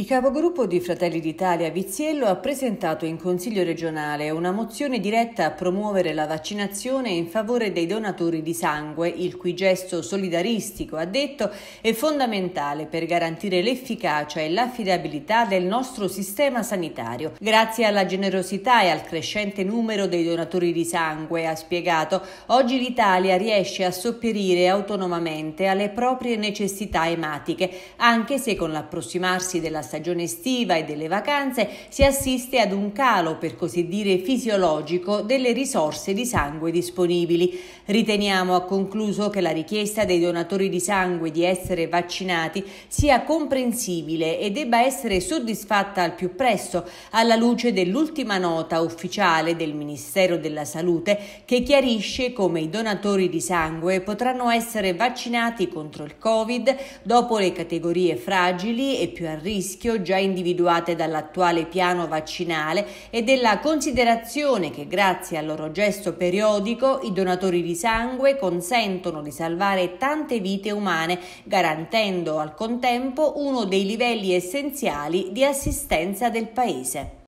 Il capogruppo di Fratelli d'Italia Viziello ha presentato in Consiglio regionale una mozione diretta a promuovere la vaccinazione in favore dei donatori di sangue, il cui gesto solidaristico, ha detto, è fondamentale per garantire l'efficacia e l'affidabilità del nostro sistema sanitario. Grazie alla generosità e al crescente numero dei donatori di sangue, ha spiegato, oggi l'Italia riesce a sopperire autonomamente alle proprie necessità ematiche, anche se con l'approssimarsi della stagione estiva e delle vacanze si assiste ad un calo, per così dire, fisiologico delle risorse di sangue disponibili. Riteniamo, ha concluso, che la richiesta dei donatori di sangue di essere vaccinati sia comprensibile e debba essere soddisfatta al più presto, alla luce dell'ultima nota ufficiale del Ministero della Salute che chiarisce come i donatori di sangue potranno essere vaccinati contro il Covid dopo le categorie fragili e più a rischio rischio già individuate dall'attuale piano vaccinale e della considerazione che grazie al loro gesto periodico i donatori di sangue consentono di salvare tante vite umane, garantendo al contempo uno dei livelli essenziali di assistenza del Paese.